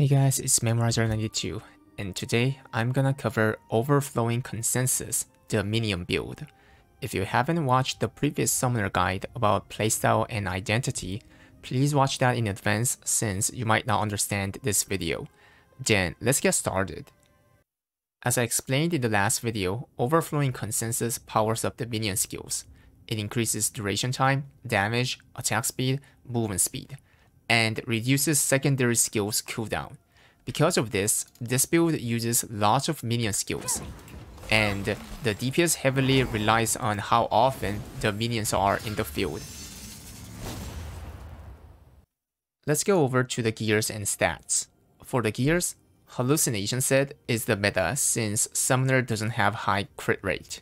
Hey guys, it's Memorizer92, and today I'm gonna cover Overflowing Consensus, the minion build. If you haven't watched the previous summoner guide about playstyle and identity, please watch that in advance since you might not understand this video. Then let's get started. As I explained in the last video, Overflowing Consensus powers up the minion skills. It increases duration time, damage, attack speed, movement speed and reduces secondary skills cooldown. Because of this, this build uses lots of minion skills, and the DPS heavily relies on how often the minions are in the field. Let's go over to the gears and stats. For the gears, Hallucination Set is the meta since Summoner doesn't have high crit rate.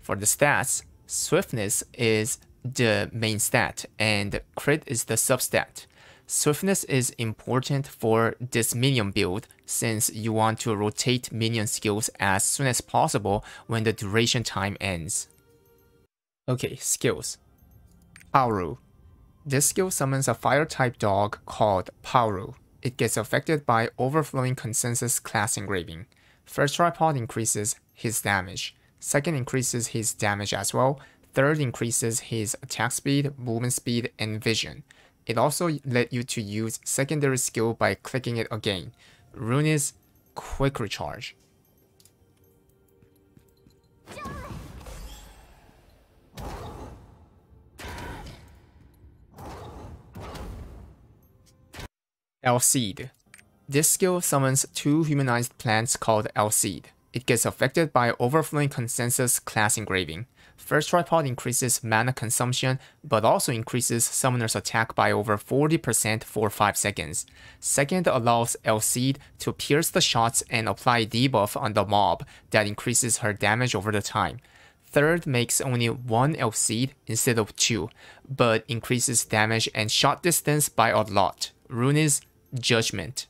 For the stats, Swiftness is the main stat and crit is the substat. Swiftness is important for this minion build since you want to rotate minion skills as soon as possible when the duration time ends. Okay, skills. Pauru. This skill summons a fire type dog called Pauru. It gets affected by overflowing consensus class engraving. First tripod increases his damage. Second increases his damage as well. Third increases his attack speed, movement speed, and vision. It also let you to use secondary skill by clicking it again. Rune is Quick Recharge. Elcid. This skill summons two humanized plants called Elcid. It gets affected by overflowing consensus class engraving. First tripod increases mana consumption, but also increases summoner's attack by over 40% for 5 seconds. Second allows Elcid to pierce the shots and apply debuff on the mob that increases her damage over the time. Third makes only one Elcid instead of two, but increases damage and shot distance by a lot. Rune is Judgment.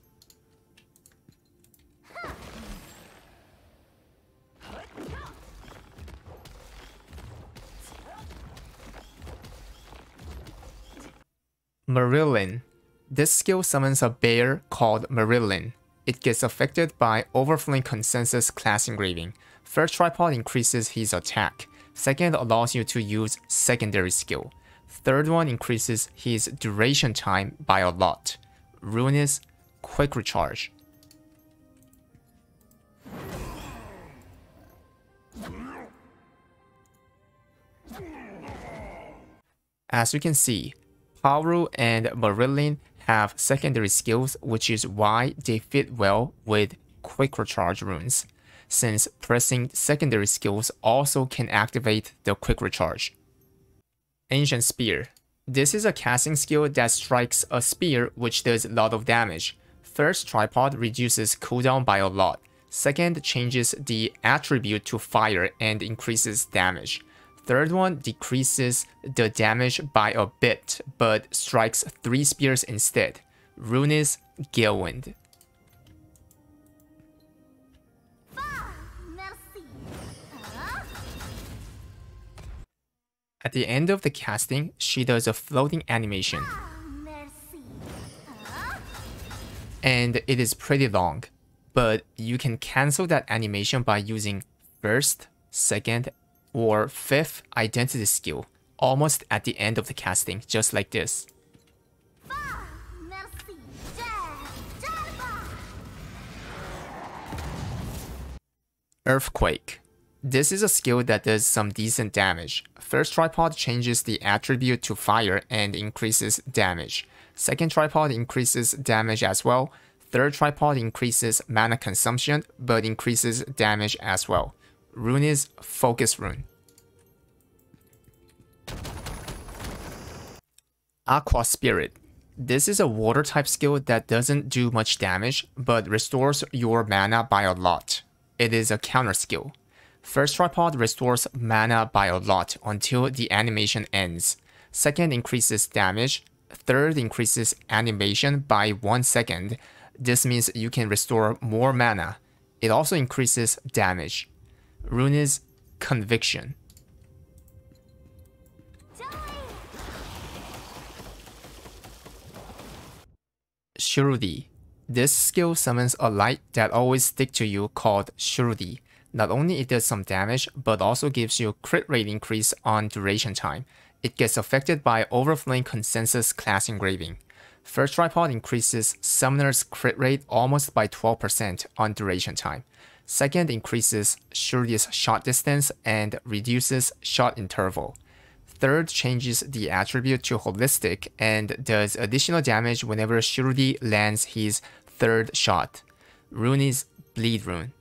Marilyn. This skill summons a bear called Marilyn. It gets affected by Overflowing Consensus class engraving. First tripod increases his attack. Second allows you to use secondary skill. Third one increases his duration time by a lot. Rune is Quick Recharge. As you can see, Pauru and Marilyn have secondary skills, which is why they fit well with quick recharge runes, since pressing secondary skills also can activate the quick recharge. Ancient Spear. This is a casting skill that strikes a spear which does a lot of damage. First tripod reduces cooldown by a lot. Second changes the attribute to fire and increases damage. Third one decreases the damage by a bit, but strikes 3 spears instead. Rune is Galewind. At the end of the casting, she does a floating animation. And it is pretty long, but you can cancel that animation by using first, second, or fifth identity skill almost at the end of the casting, just like this. Earthquake. This is a skill that does some decent damage. First tripod changes the attribute to fire and increases damage. Second tripod increases damage as well. Third tripod increases mana consumption, but increases damage as well. Rune is Focus Rune. Aqua Spirit. This is a water type skill that doesn't do much damage, but restores your mana by a lot. It is a counter skill. First tripod restores mana by a lot until the animation ends. Second increases damage. Third increases animation by 1 second. This means you can restore more mana. It also increases damage. Rune is Conviction. Shruti. This skill summons a light that always stick to you called Shruti. Not only it does some damage, but also gives you crit rate increase on duration time. It gets affected by overflowing consensus class engraving. First tripod increases summoner's crit rate almost by 12% on duration time. Second increases Shruti's shot distance and reduces shot interval. Third changes the attribute to holistic and does additional damage whenever Shruti lands his third shot. Rune is Bleed Rune.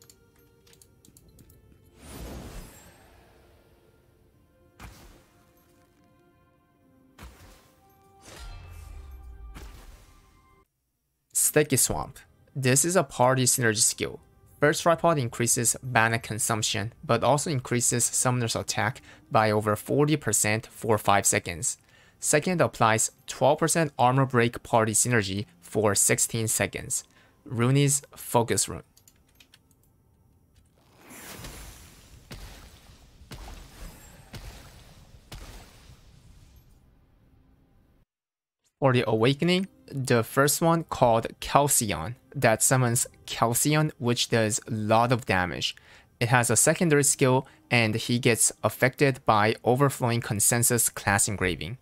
Sticky Swamp. This is a party synergy skill. First tripod increases mana consumption, but also increases summoner's attack by over 40% for 5 seconds. Second applies 12% armor break party synergy for 16 seconds. Rune is Focus Rune. For the Awakening, the first one called Kelsion that summons Kelsion which does a lot of damage. It has a secondary skill and he gets affected by overflowing consensus class engraving.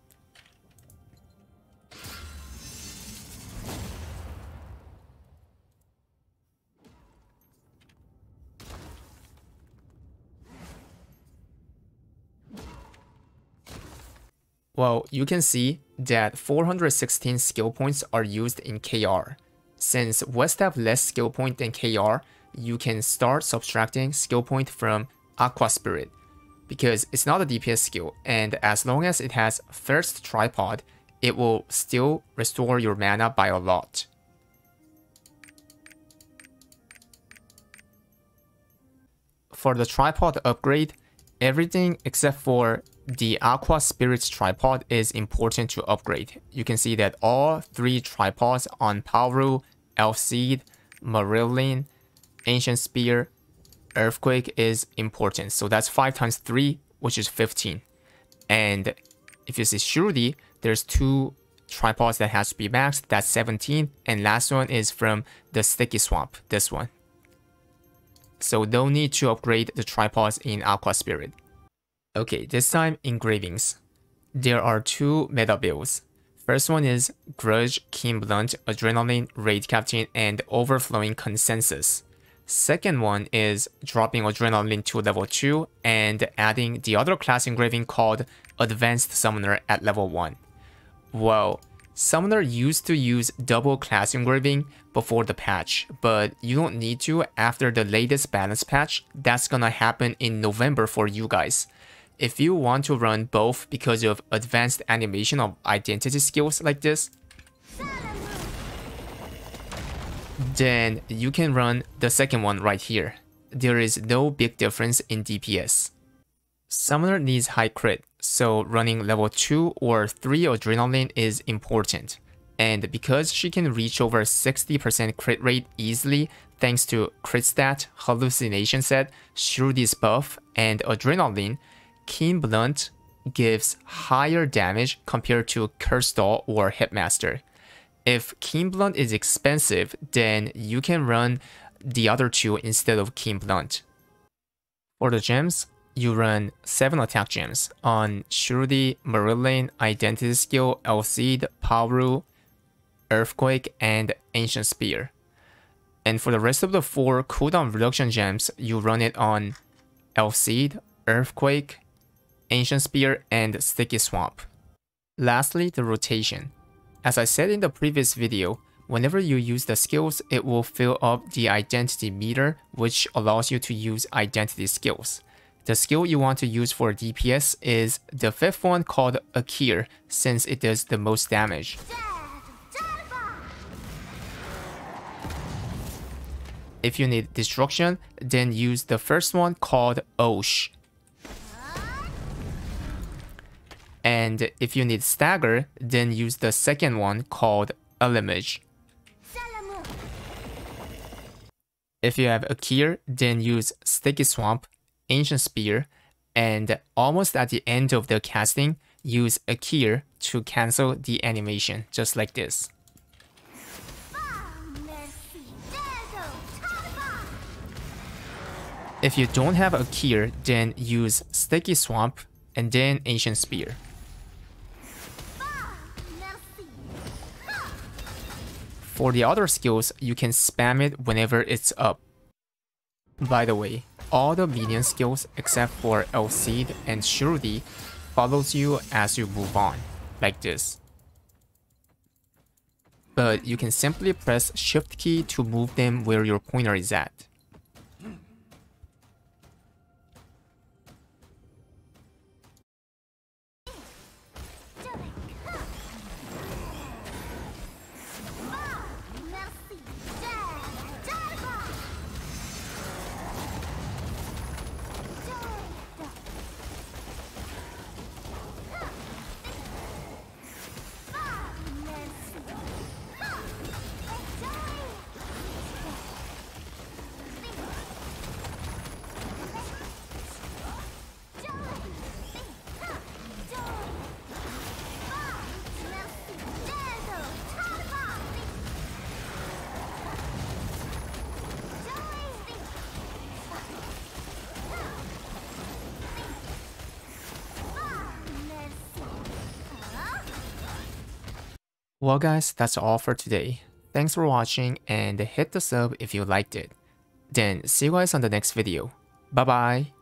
Well, you can see that 416 skill points are used in KR. Since West have less skill point than KR, you can start subtracting skill point from Aqua Spirit because it's not a DPS skill and as long as it has first tripod, it will still restore your mana by a lot. For the tripod upgrade, everything except for the Aqua Spirits tripod is important to upgrade. You can see that all three tripods on Pauru, Elcid, Marilyn, Ancient Spear, Earthquake is important. So that's 5 times 3, which is 15. And if you see Shruti, there's two tripods that has to be maxed, that's 17. And last one is from the Sticky Swamp, this one. So no need to upgrade the tripods in Aqua Spirit. Okay, this time engravings. There are two meta builds. First one is Grudge, Keen Blunt, Adrenaline, Raid Captain, and Overflowing Consensus. Second one is dropping Adrenaline to level 2 and adding the other class engraving called Advanced Summoner at level 1. Well, Summoner used to use double class engraving before the patch, but you don't need to after the latest balance patch. That's gonna happen in November for you guys. If you want to run both because of advanced animation of identity skills like this, then you can run the second one right here. There is no big difference in DPS. Summoner needs high crit, so running level 2 or 3 Adrenaline is important. And because she can reach over 60% crit rate easily thanks to crit stat, hallucination set, Shruti's buff, and Adrenaline, Keen Blunt gives higher damage compared to Curse Doll or Hitmaster. If Keen Blunt is expensive, then you can run the other two instead of Keen Blunt. For the gems, you run 7 attack gems on Shruti, Marilyn, Identity Skill, Elcid, Pauru, Earthquake, and Ancient Spear. And for the rest of the 4 cooldown reduction gems, you run it on Elcid, Earthquake, Ancient Spear, and Sticky Swamp. Lastly, the rotation. As I said in the previous video, whenever you use the skills, it will fill up the identity meter, which allows you to use identity skills. The skill you want to use for DPS is the fifth one called Akir, since it does the most damage. If you need destruction, then use the first one called Osh. And if you need stagger, then use the second one called Elimage. If you have a Akir, then use Sticky Swamp, Ancient Spear, and almost at the end of the casting, use Akir to cancel the animation, just like this. If you don't have Akir, then use Sticky Swamp and then Ancient Spear. For the other skills, you can spam it whenever it's up. By the way, all the minion skills except for Elcid and Shruti follows you as you move on, like this. But you can simply press shift key to move them where your pointer is at. Well guys, that's all for today. Thanks for watching and hit the sub if you liked it. Then see you guys on the next video. Bye bye!